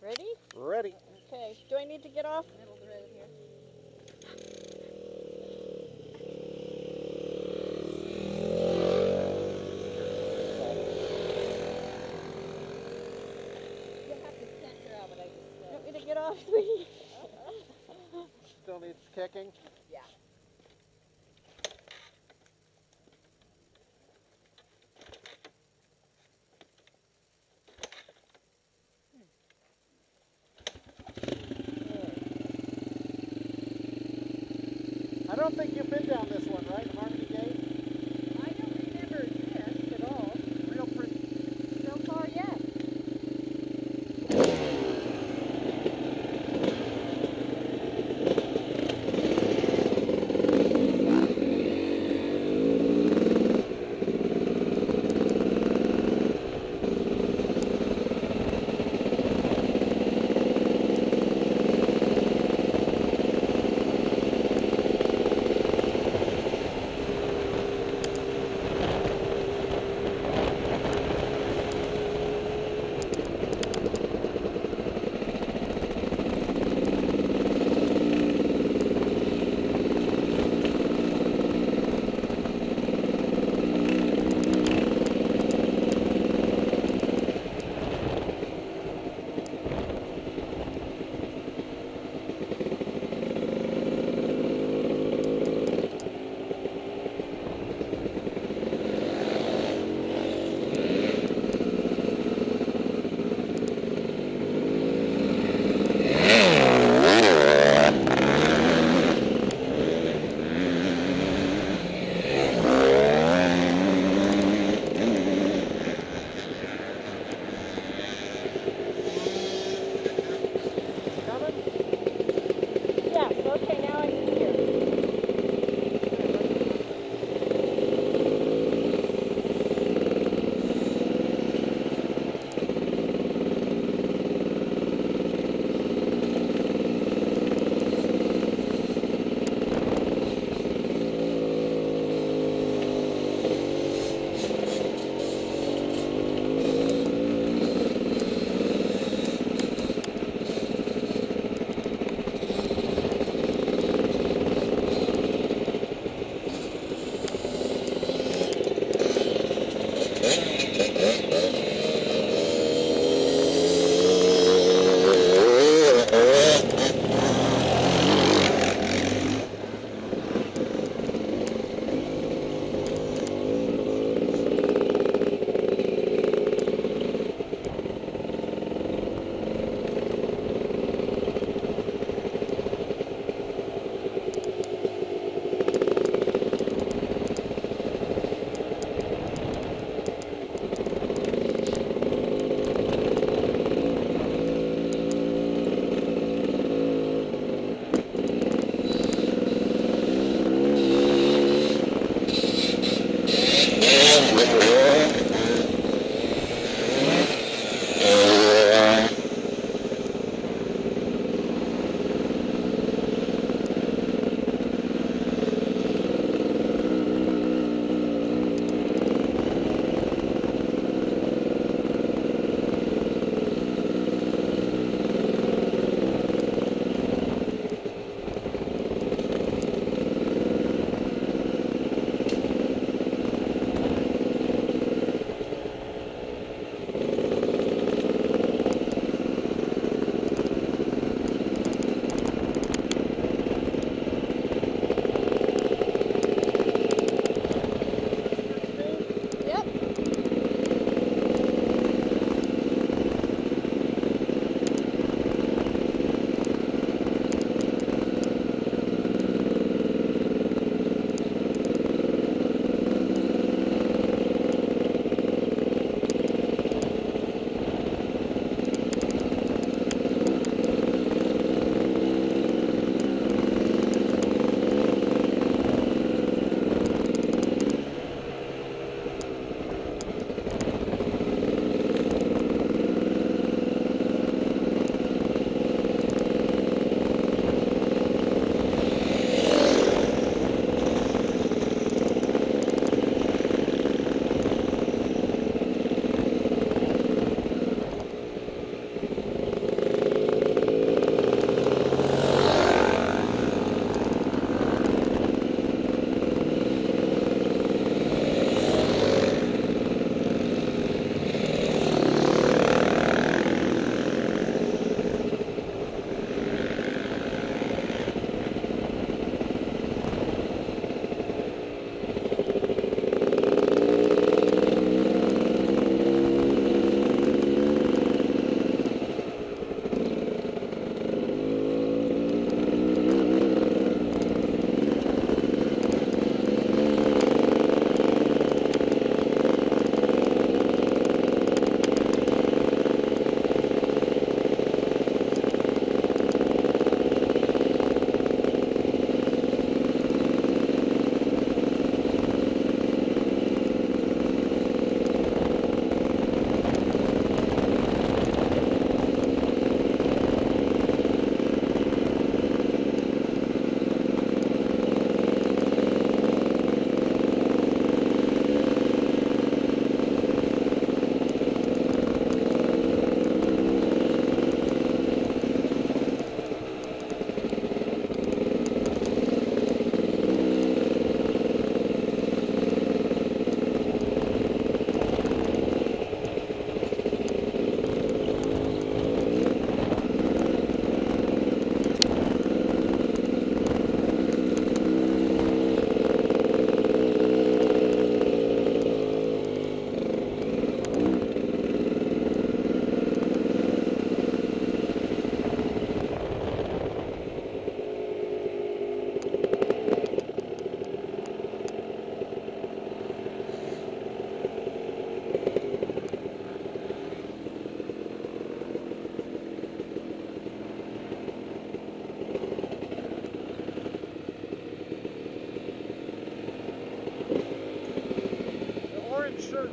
Ready? Ready. Okay. Do I need to get off? Middle of the road here. You'll have to center out what I just You want me to get off, sweetie? Still needs kicking.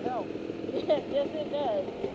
No. yes, it does.